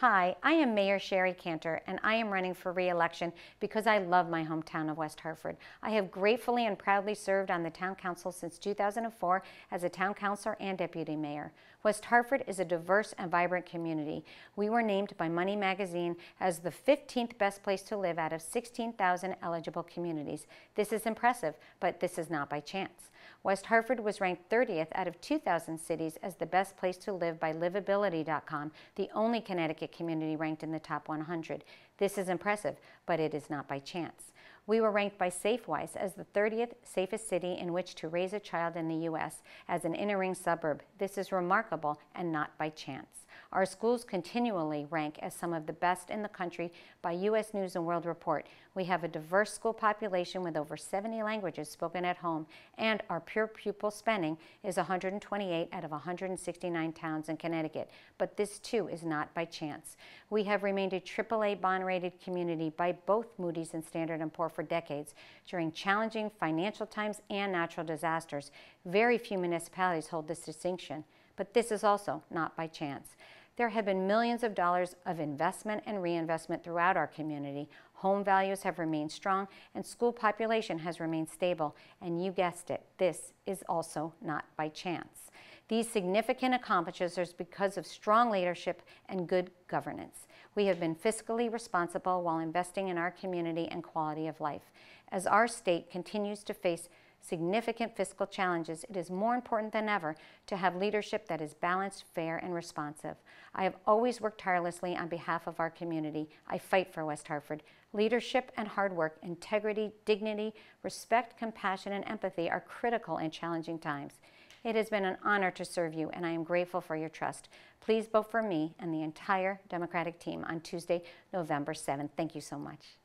Hi, I am Mayor Shari Cantor, and I am running for re-election because I love my hometown of West Hartford. I have gratefully and proudly served on the Town Council since 2004 as a Town Councilor and Deputy Mayor. West Hartford is a diverse and vibrant community. We were named by Money Magazine as the 15th best place to live out of 16,000 eligible communities. This is impressive, but this is not by chance. West Hartford was ranked 30th out of 2,000 cities as the best place to live by Livability.com, the only Connecticut community ranked in the top 100. This is impressive, but it is not by chance. We were ranked by SafeWise as the 30th safest city in which to raise a child in the U.S. as an inner ring suburb. This is remarkable and not by chance. Our schools continually rank as some of the best in the country by U.S. News & World Report. We have a diverse school population with over 70 languages spoken at home, and our pure pupil spending is 128 out of 169 towns in Connecticut. But this too is not by chance. We have remained a AAA bond-rated community by both Moody's and Standard & Poor for decades during challenging financial times and natural disasters. Very few municipalities hold this distinction, but this is also not by chance. There have been millions of dollars of investment and reinvestment throughout our community. Home values have remained strong and school population has remained stable. And you guessed it, this is also not by chance. These significant accomplishments are because of strong leadership and good governance. We have been fiscally responsible while investing in our community and quality of life. As our state continues to face significant fiscal challenges, it is more important than ever to have leadership that is balanced, fair, and responsive. I have always worked tirelessly on behalf of our community. I fight for West Hartford. Leadership and hard work, integrity, dignity, respect, compassion, and empathy are critical in challenging times. It has been an honor to serve you, and I am grateful for your trust. Please vote for me and the entire Democratic team on Tuesday, November 7th. Thank you so much.